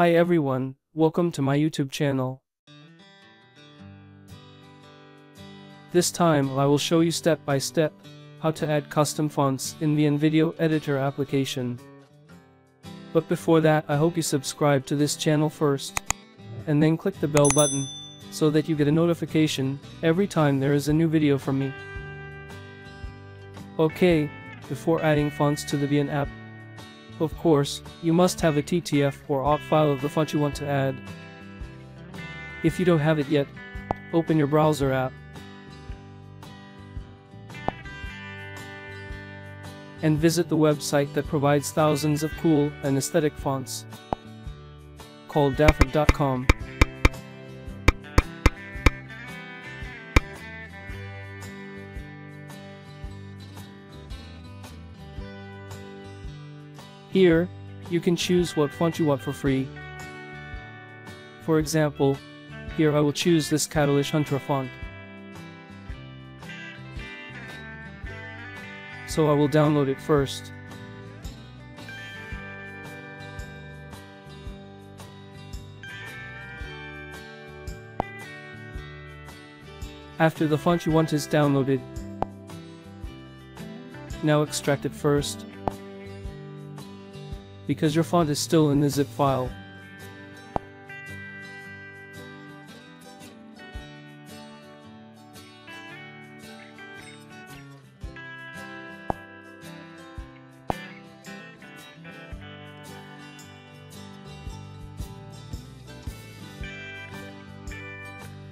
Hi everyone, welcome to my YouTube channel. This time I will show you step by step how to add custom fonts in the InVideo editor application. But before that I hope you subscribe to this channel first and then click the bell button so that you get a notification every time there is a new video from me. Okay, before adding fonts to the VN app, of course, you must have a TTF or OGG file of the font you want to add. If you don't have it yet, open your browser app and visit the website that provides thousands of cool and aesthetic fonts called dafont.com. Here, you can choose what font you want for free. For example, here I will choose this Catalyst Hunter font. So I will download it first. After the font you want is downloaded, now extract it first because your font is still in the zip file.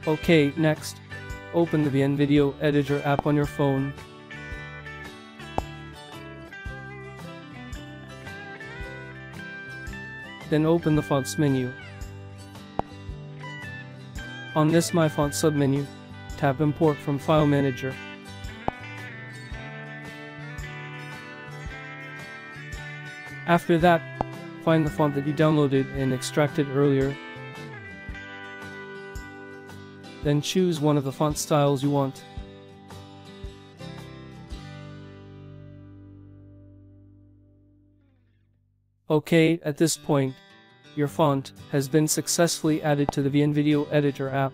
Okay, next, open the VN Video Editor app on your phone Then open the fonts menu. On this My Font submenu, tap Import from File Manager. After that, find the font that you downloaded and extracted earlier. Then choose one of the font styles you want. Okay, at this point, your font has been successfully added to the VN Video Editor app.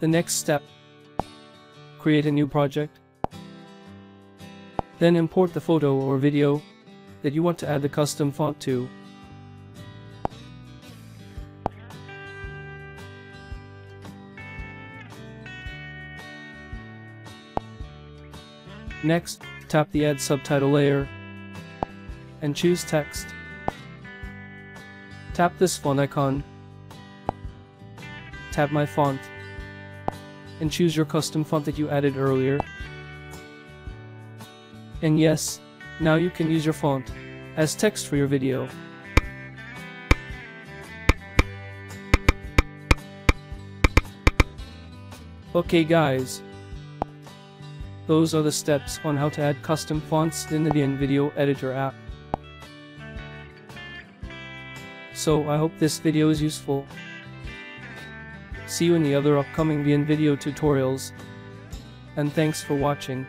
The next step, create a new project. Then import the photo or video that you want to add the custom font to. Next, tap the Add Subtitle layer and choose text. Tap this font icon. Tap my font. And choose your custom font that you added earlier. And yes, now you can use your font as text for your video. Okay guys, those are the steps on how to add custom fonts in the Video Editor app. So I hope this video is useful. See you in the other upcoming VN video tutorials. And thanks for watching.